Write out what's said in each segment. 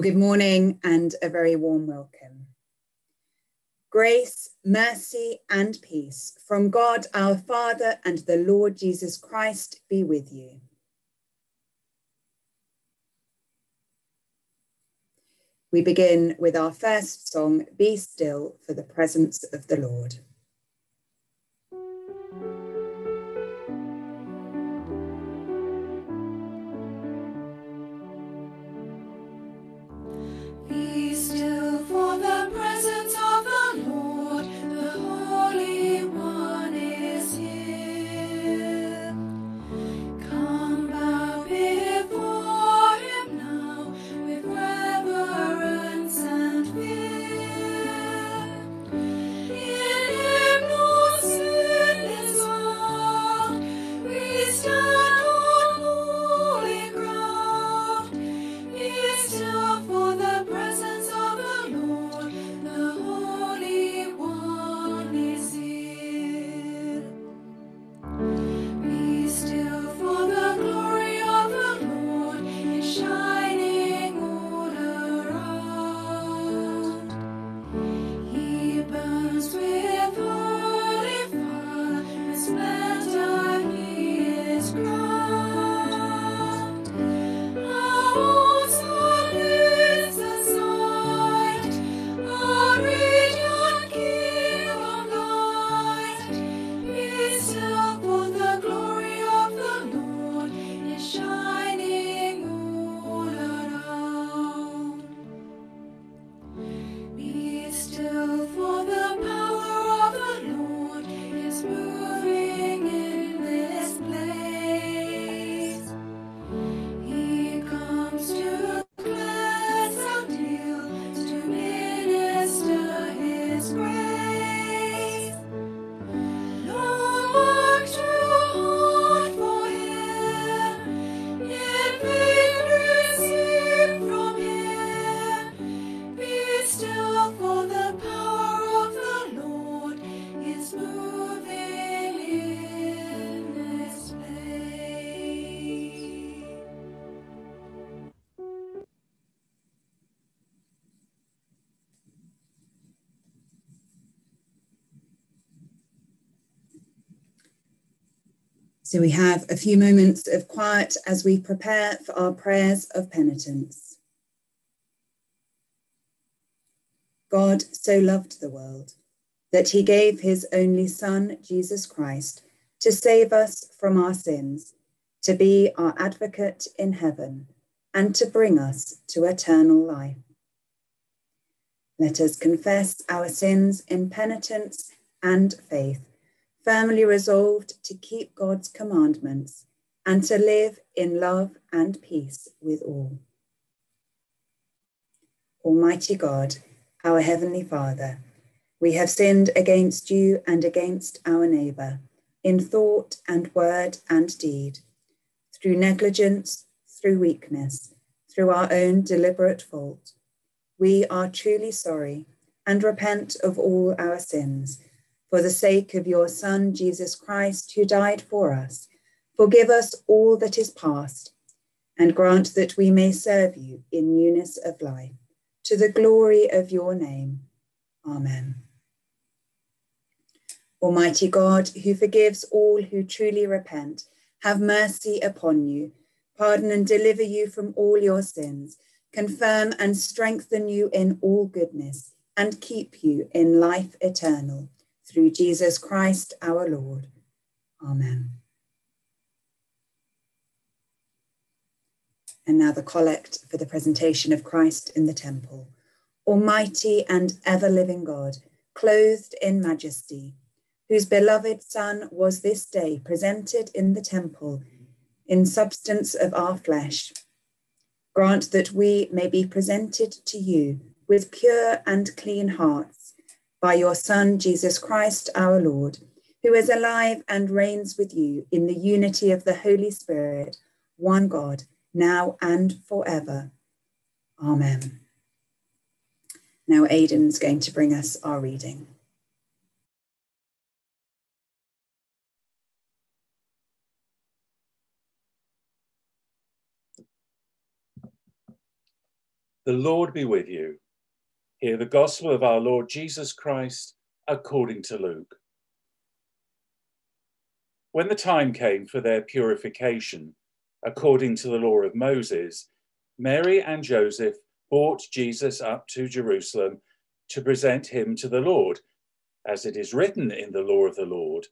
Well, good morning and a very warm welcome. Grace, mercy, and peace from God our Father and the Lord Jesus Christ be with you. We begin with our first song, Be Still for the Presence of the Lord. So we have a few moments of quiet as we prepare for our prayers of penitence. God so loved the world that he gave his only Son, Jesus Christ, to save us from our sins, to be our advocate in heaven, and to bring us to eternal life. Let us confess our sins in penitence and faith firmly resolved to keep God's commandments and to live in love and peace with all. Almighty God, our Heavenly Father, we have sinned against you and against our neighbour in thought and word and deed, through negligence, through weakness, through our own deliberate fault. We are truly sorry and repent of all our sins for the sake of your Son, Jesus Christ, who died for us. Forgive us all that is past, and grant that we may serve you in newness of life, to the glory of your name. Amen. Almighty God, who forgives all who truly repent, have mercy upon you, pardon and deliver you from all your sins, confirm and strengthen you in all goodness, and keep you in life eternal through Jesus Christ our Lord. Amen. And now the collect for the presentation of Christ in the temple. Almighty and ever living God, clothed in majesty, whose beloved Son was this day presented in the temple in substance of our flesh, grant that we may be presented to you with pure and clean hearts by your Son, Jesus Christ our Lord, who is alive and reigns with you in the unity of the Holy Spirit, one God, now and forever. Amen. Now, Aidan's going to bring us our reading. The Lord be with you. Hear the gospel of our Lord Jesus Christ according to Luke. When the time came for their purification, according to the law of Moses, Mary and Joseph brought Jesus up to Jerusalem to present him to the Lord, as it is written in the law of the Lord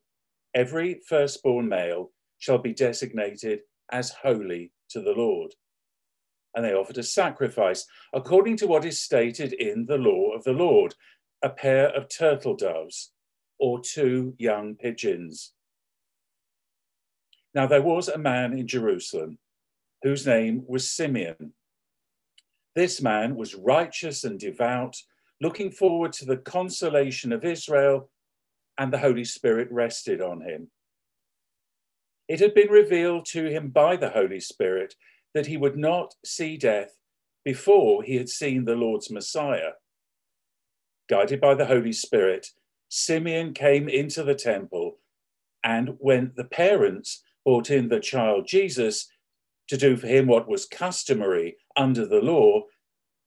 every firstborn male shall be designated as holy to the Lord and they offered a sacrifice according to what is stated in the law of the Lord a pair of turtle doves or two young pigeons. Now there was a man in Jerusalem whose name was Simeon. This man was righteous and devout, looking forward to the consolation of Israel, and the Holy Spirit rested on him. It had been revealed to him by the Holy Spirit that he would not see death before he had seen the Lord's Messiah. Guided by the Holy Spirit, Simeon came into the temple, and when the parents brought in the child Jesus to do for him what was customary under the law,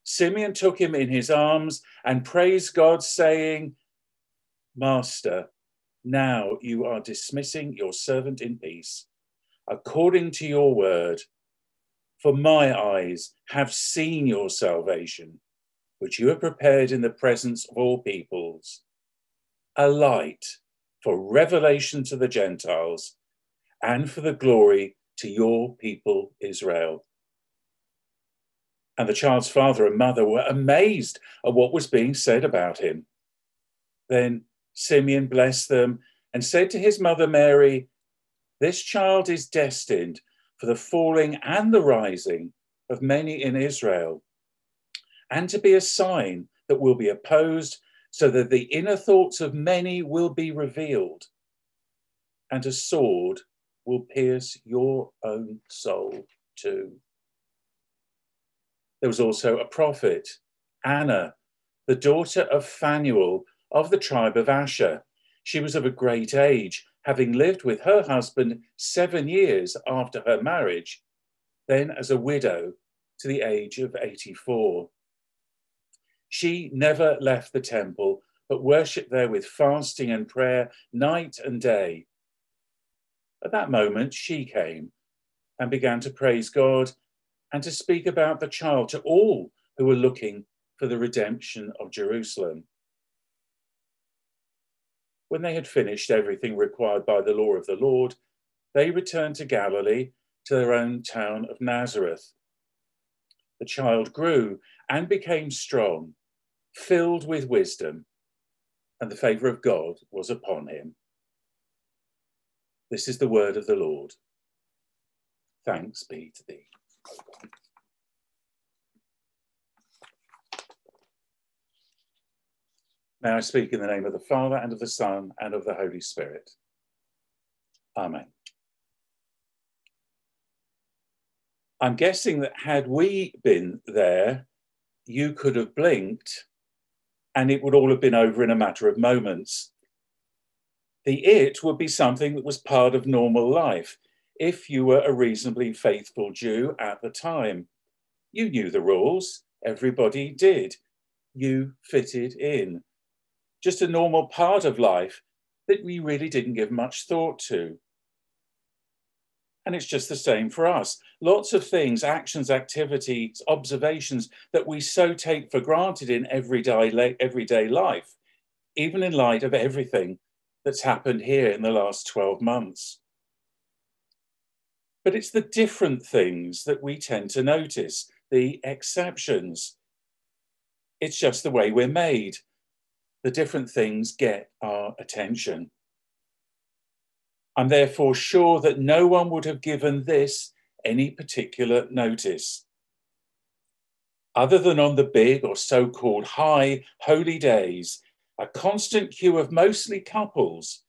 Simeon took him in his arms and praised God, saying, Master, now you are dismissing your servant in peace, according to your word for my eyes have seen your salvation, which you have prepared in the presence of all peoples, a light for revelation to the Gentiles and for the glory to your people Israel. And the child's father and mother were amazed at what was being said about him. Then Simeon blessed them and said to his mother Mary, This child is destined for the falling and the rising of many in Israel, and to be a sign that will be opposed, so that the inner thoughts of many will be revealed, and a sword will pierce your own soul too. There was also a prophet, Anna, the daughter of Phanuel of the tribe of Asher. She was of a great age having lived with her husband seven years after her marriage, then as a widow to the age of 84. She never left the temple, but worshipped there with fasting and prayer night and day. At that moment, she came and began to praise God and to speak about the child to all who were looking for the redemption of Jerusalem. When they had finished everything required by the law of the Lord, they returned to Galilee, to their own town of Nazareth. The child grew and became strong, filled with wisdom, and the favour of God was upon him. This is the word of the Lord. Thanks be to thee. Now I speak in the name of the Father and of the Son and of the Holy Spirit. Amen. I'm guessing that had we been there, you could have blinked and it would all have been over in a matter of moments. The it would be something that was part of normal life if you were a reasonably faithful Jew at the time. You knew the rules, everybody did. You fitted in just a normal part of life that we really didn't give much thought to. And it's just the same for us. Lots of things, actions, activities, observations that we so take for granted in everyday, everyday life, even in light of everything that's happened here in the last 12 months. But it's the different things that we tend to notice, the exceptions. It's just the way we're made the different things get our attention. I'm therefore sure that no one would have given this any particular notice. Other than on the big or so called high holy days, a constant queue of mostly couples,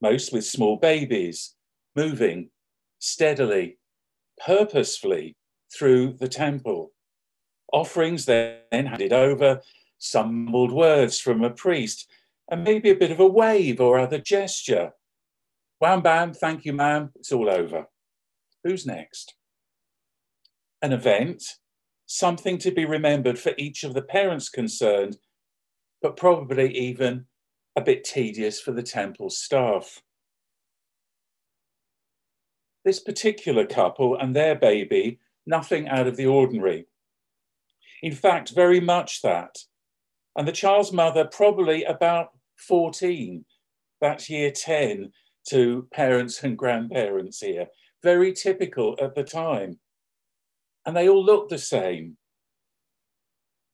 most with small babies, moving steadily, purposefully through the temple. Offerings then handed over some mumbled words from a priest, and maybe a bit of a wave or other gesture. Wham bam, thank you, ma'am, it's all over. Who's next? An event, something to be remembered for each of the parents concerned, but probably even a bit tedious for the temple staff. This particular couple and their baby, nothing out of the ordinary. In fact, very much that. And the child's mother, probably about 14, that's year 10 to parents and grandparents here. Very typical at the time. And they all look the same.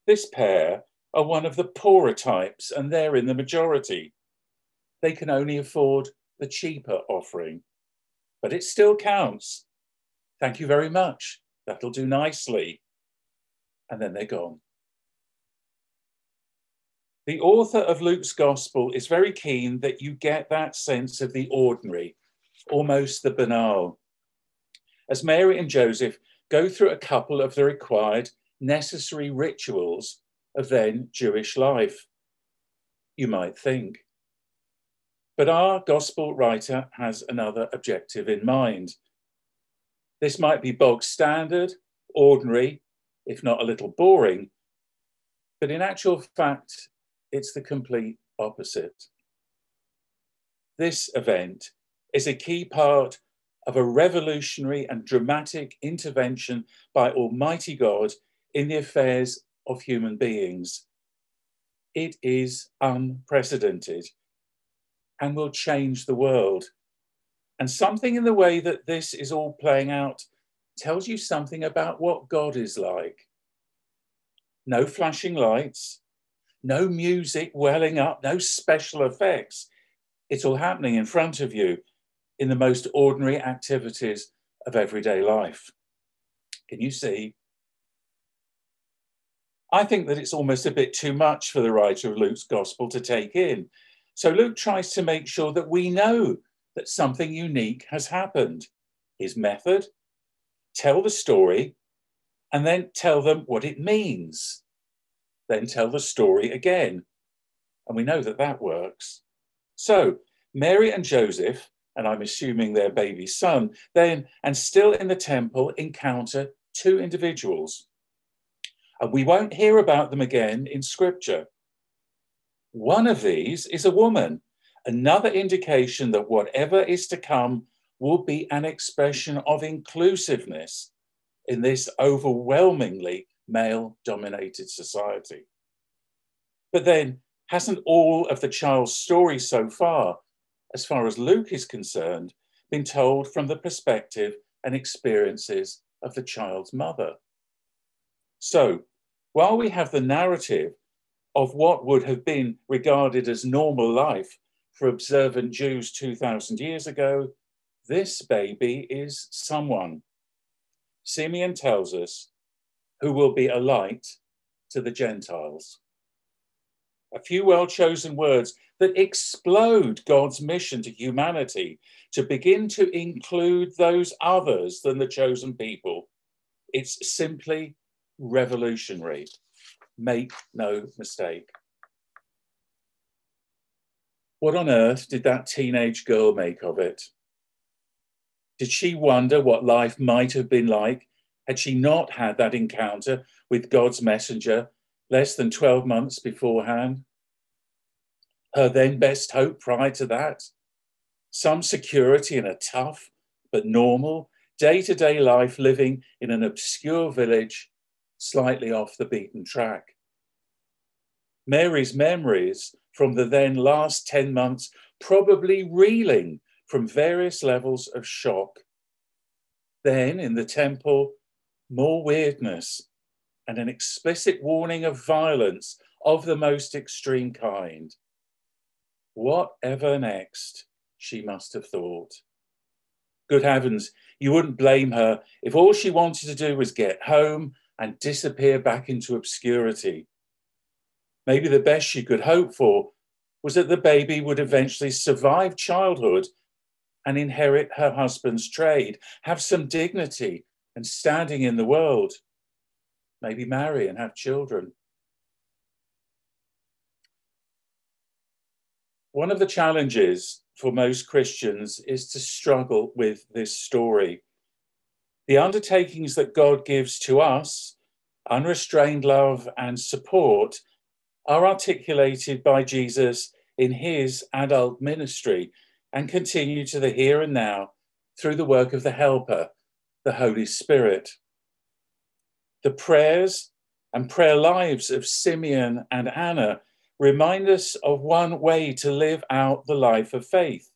This pair are one of the poorer types, and they're in the majority. They can only afford the cheaper offering, but it still counts. Thank you very much. That'll do nicely. And then they're gone. The author of Luke's Gospel is very keen that you get that sense of the ordinary, almost the banal. As Mary and Joseph go through a couple of the required necessary rituals of then Jewish life, you might think. But our Gospel writer has another objective in mind. This might be bog standard, ordinary, if not a little boring, but in actual fact, it's the complete opposite. This event is a key part of a revolutionary and dramatic intervention by Almighty God in the affairs of human beings. It is unprecedented and will change the world. And something in the way that this is all playing out tells you something about what God is like. No flashing lights, no music welling up, no special effects. It's all happening in front of you in the most ordinary activities of everyday life. Can you see? I think that it's almost a bit too much for the writer of Luke's gospel to take in. So Luke tries to make sure that we know that something unique has happened. His method, tell the story, and then tell them what it means then tell the story again. And we know that that works. So Mary and Joseph, and I'm assuming their baby son, then and still in the temple encounter two individuals. And we won't hear about them again in scripture. One of these is a woman, another indication that whatever is to come will be an expression of inclusiveness in this overwhelmingly male dominated society. But then, hasn't all of the child's story so far, as far as Luke is concerned, been told from the perspective and experiences of the child's mother? So, while we have the narrative of what would have been regarded as normal life for observant Jews 2,000 years ago, this baby is someone. Simeon tells us who will be a light to the Gentiles. A few well chosen words that explode God's mission to humanity to begin to include those others than the chosen people. It's simply revolutionary. Make no mistake. What on earth did that teenage girl make of it? Did she wonder what life might have been like had she not had that encounter with God's messenger less than 12 months beforehand? Her then best hope prior to that? Some security in a tough but normal day to day life living in an obscure village slightly off the beaten track. Mary's memories from the then last 10 months probably reeling from various levels of shock. Then in the temple, more weirdness, and an explicit warning of violence of the most extreme kind. Whatever next, she must have thought. Good heavens, you wouldn't blame her if all she wanted to do was get home and disappear back into obscurity. Maybe the best she could hope for was that the baby would eventually survive childhood and inherit her husband's trade, have some dignity and standing in the world, maybe marry and have children. One of the challenges for most Christians is to struggle with this story. The undertakings that God gives to us unrestrained love, and support are articulated by Jesus in his adult ministry and continue to the here and now through the work of the Helper, the Holy Spirit. The prayers and prayer lives of Simeon and Anna remind us of one way to live out the life of faith.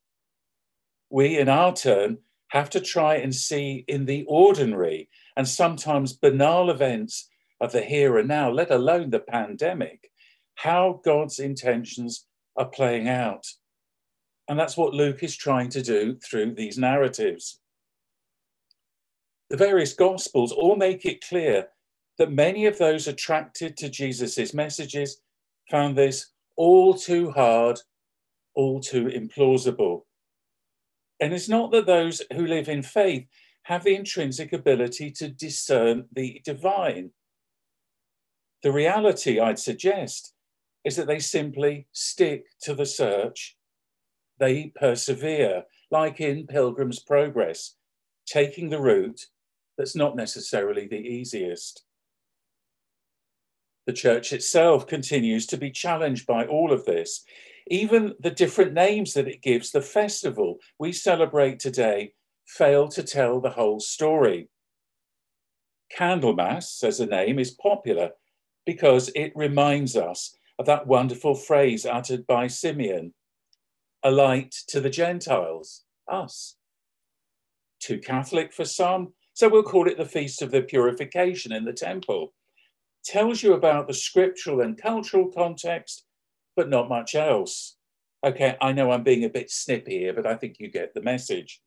We, in our turn, have to try and see in the ordinary and sometimes banal events of the here and now, let alone the pandemic, how God's intentions are playing out. And that's what Luke is trying to do through these narratives. The various Gospels all make it clear that many of those attracted to Jesus' messages found this all too hard, all too implausible. And it's not that those who live in faith have the intrinsic ability to discern the divine. The reality, I'd suggest, is that they simply stick to the search. They persevere, like in Pilgrim's Progress, taking the route that's not necessarily the easiest. The church itself continues to be challenged by all of this. Even the different names that it gives the festival we celebrate today fail to tell the whole story. Candlemas, as a name, is popular because it reminds us of that wonderful phrase uttered by Simeon a light to the Gentiles, us. Too Catholic for some, so we'll call it the Feast of the Purification in the temple tells you about the scriptural and cultural context, but not much else. Okay, I know I'm being a bit snippy here, but I think you get the message.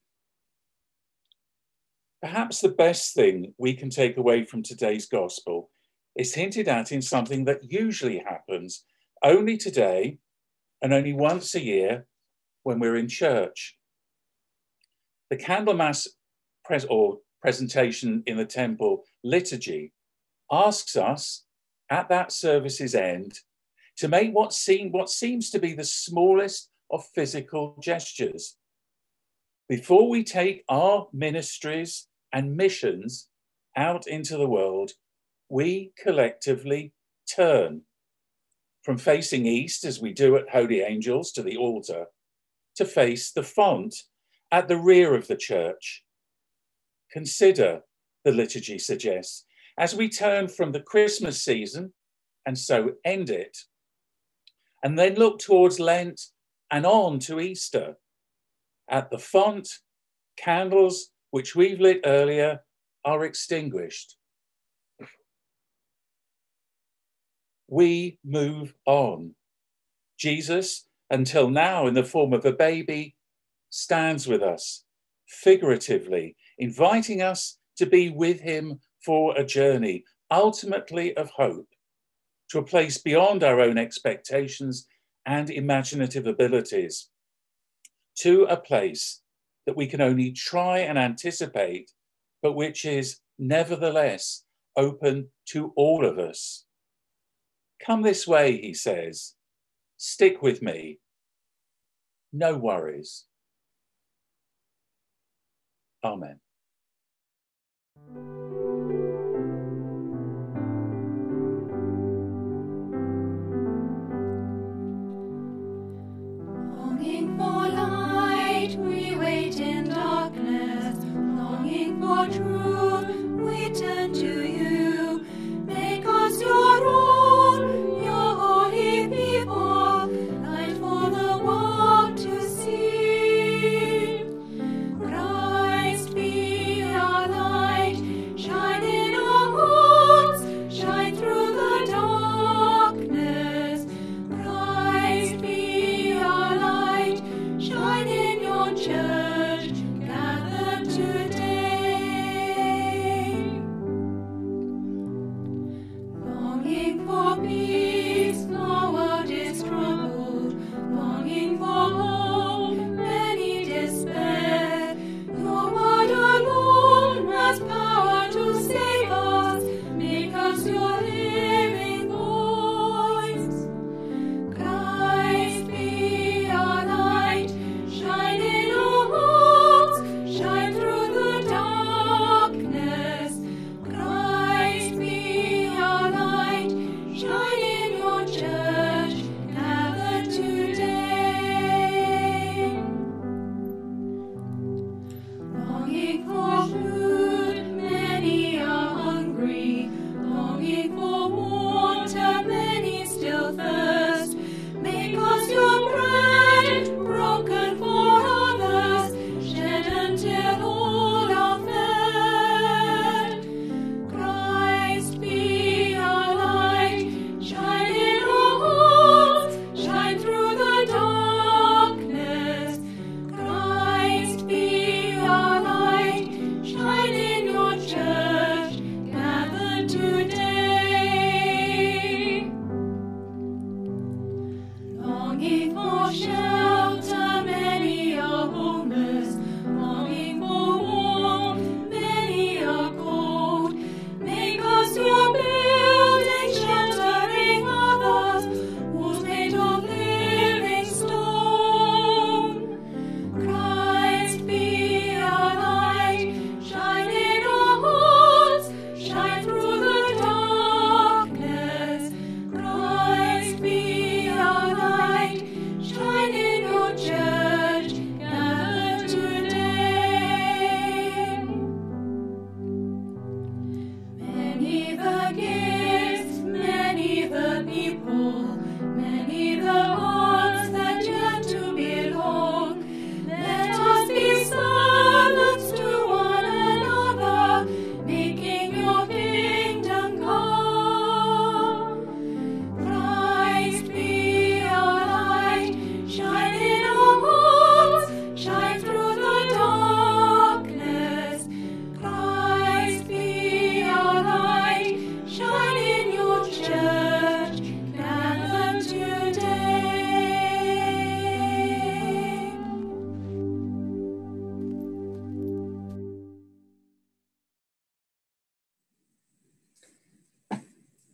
Perhaps the best thing we can take away from today's gospel is hinted at in something that usually happens only today and only once a year when we're in church. The Candlemas pres- or presentation in the temple liturgy asks us at that service's end to make what, seem, what seems to be the smallest of physical gestures. Before we take our ministries and missions out into the world, we collectively turn from facing east, as we do at Holy Angels, to the altar, to face the font at the rear of the church. Consider, the liturgy suggests, as we turn from the Christmas season and so end it, and then look towards Lent and on to Easter, at the font, candles which we've lit earlier are extinguished. We move on. Jesus, until now in the form of a baby, stands with us, figuratively, inviting us to be with him for a journey, ultimately of hope, to a place beyond our own expectations and imaginative abilities, to a place that we can only try and anticipate, but which is nevertheless open to all of us. Come this way, he says. Stick with me. No worries. Amen.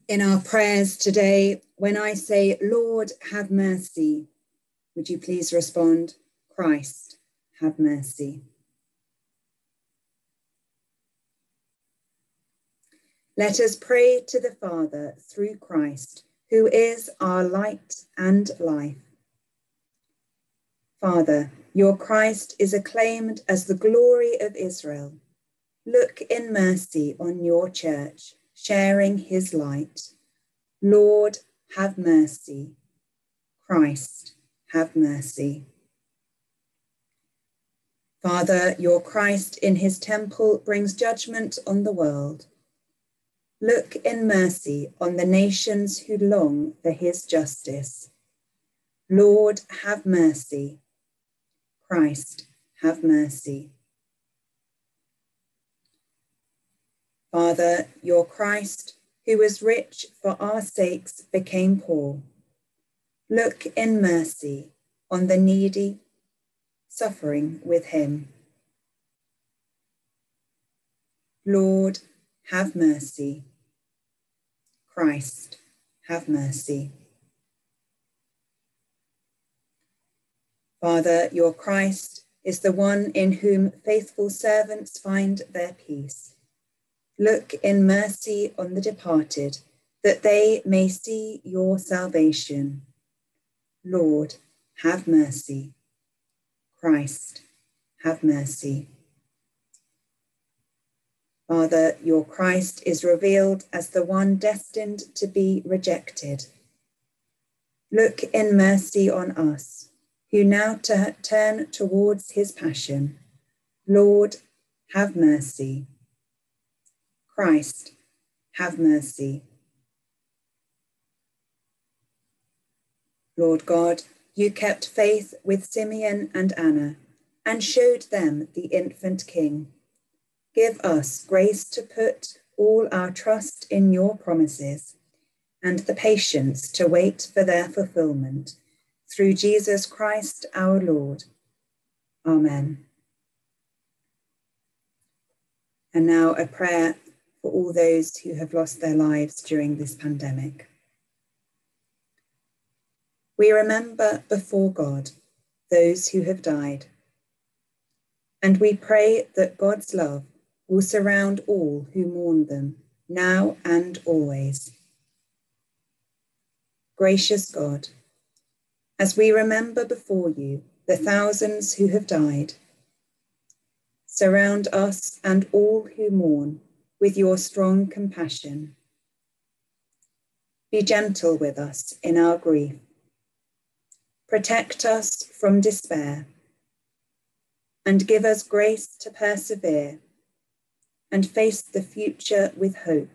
In our prayers today, when I say, Lord, have mercy, would you please respond, Christ, have mercy? Let us pray to the Father through Christ, who is our light and life. Father, your Christ is acclaimed as the glory of Israel. Look in mercy on your church, sharing his light. Lord, have mercy. Christ, have mercy. Father, your Christ in his temple brings judgment on the world. Look in mercy on the nations who long for his justice. Lord, have mercy. Christ, have mercy. Father, your Christ, who was rich for our sakes, became poor. Look in mercy on the needy, suffering with him. Lord, have mercy. Christ, have mercy. Father, your Christ is the one in whom faithful servants find their peace. Look in mercy on the departed, that they may see your salvation. Lord, have mercy. Christ, have mercy. Father, your Christ is revealed as the one destined to be rejected. Look in mercy on us, who now t- turn towards his passion. Lord, have mercy. Christ, have mercy. Lord God, you kept faith with Simeon and Anna and showed them the infant King Give us grace to put all our trust in your promises and the patience to wait for their fulfillment through Jesus Christ our Lord. Amen. And now a prayer for all those who have lost their lives during this pandemic. We remember before God those who have died, and we pray that God's love will surround all who mourn them, now and always. Gracious God, as we remember before you the thousands who have died, surround us and all who mourn with your strong compassion. Be gentle with us in our grief. Protect us from despair and give us grace to persevere and face the future with hope.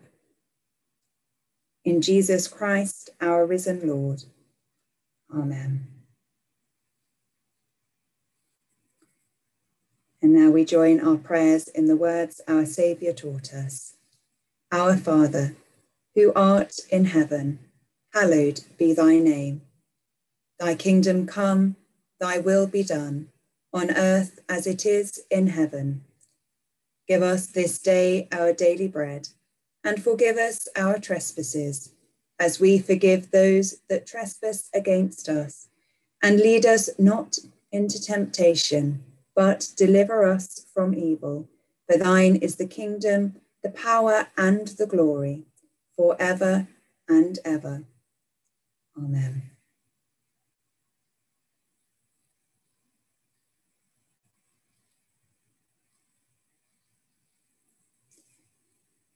In Jesus Christ, our risen Lord. Amen. And now we join our prayers in the words our Saviour taught us Our Father, who art in heaven, hallowed be thy name. Thy kingdom come, thy will be done, on earth as it is in heaven. Give us this day our daily bread, and forgive us our trespasses, as we forgive those that trespass against us. And lead us not into temptation, but deliver us from evil. For thine is the kingdom, the power, and the glory, for ever and ever. Amen.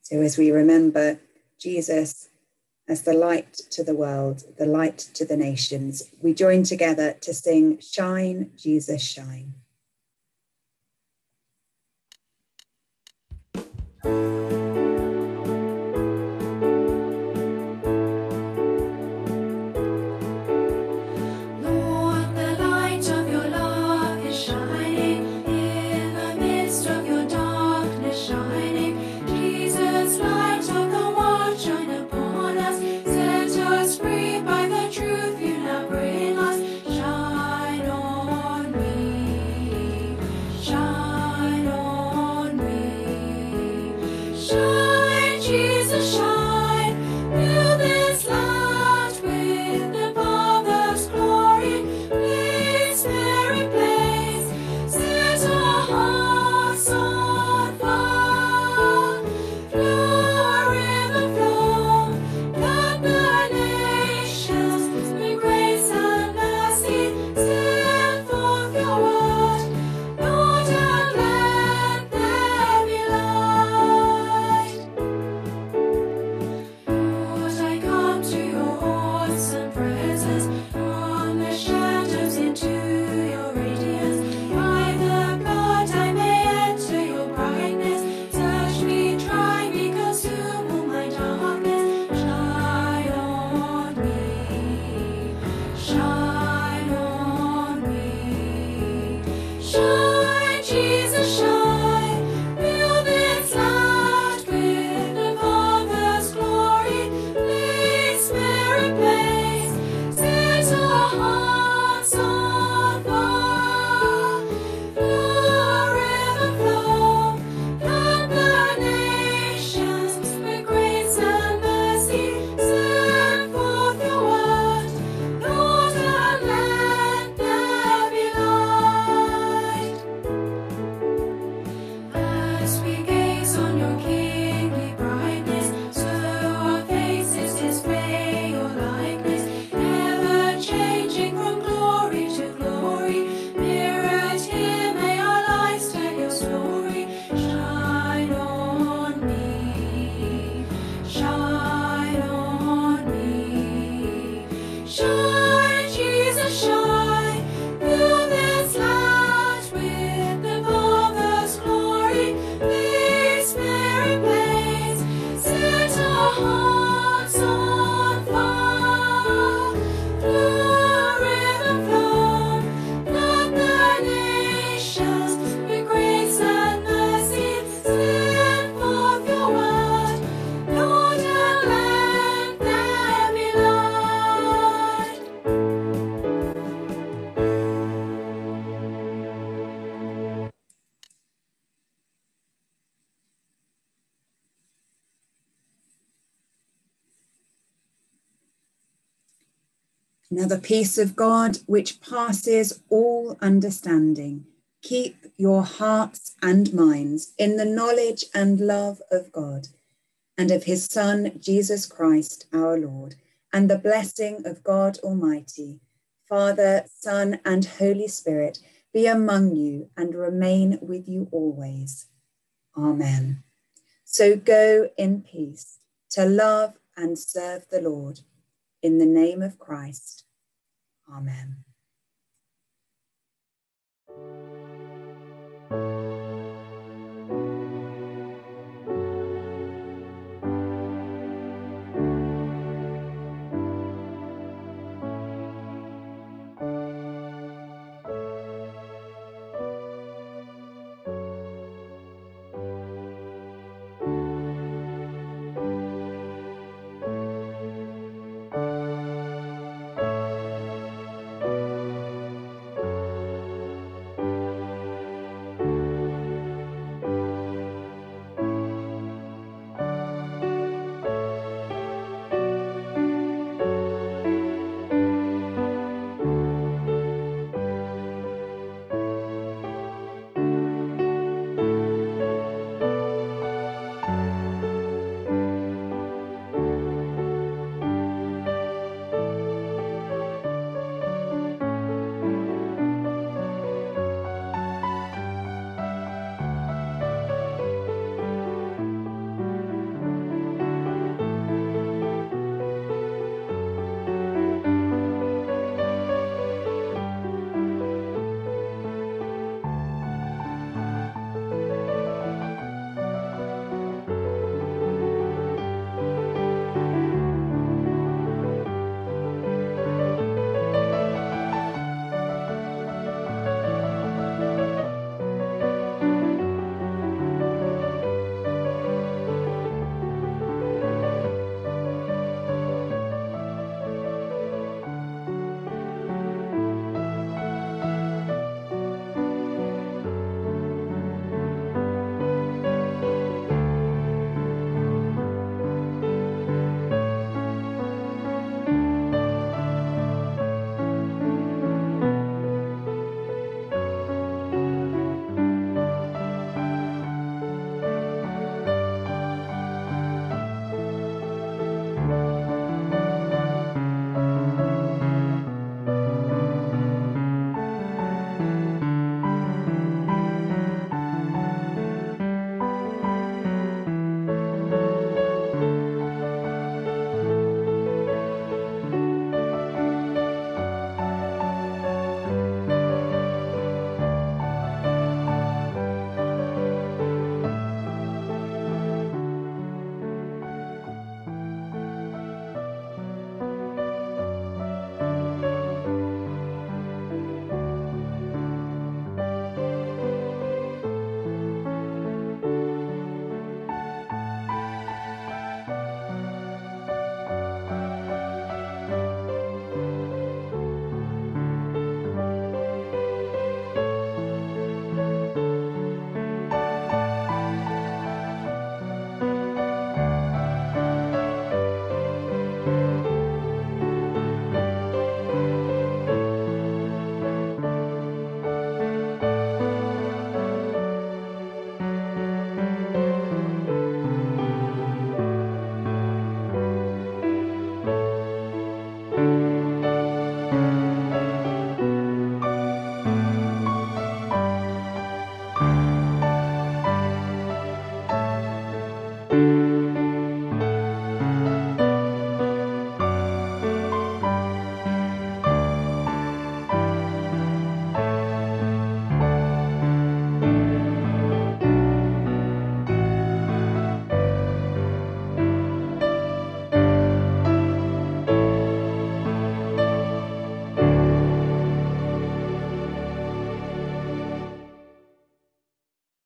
So, as we remember Jesus as the light to the world, the light to the nations, we join together to sing Shine, Jesus, Shine. Now the peace of God, which passes all understanding, keep your hearts and minds in the knowledge and love of God and of his Son, Jesus Christ, our Lord, and the blessing of God Almighty, Father, Son, and Holy Spirit be among you and remain with you always. Amen. So go in peace to love and serve the Lord. In the name of Christ. Amen.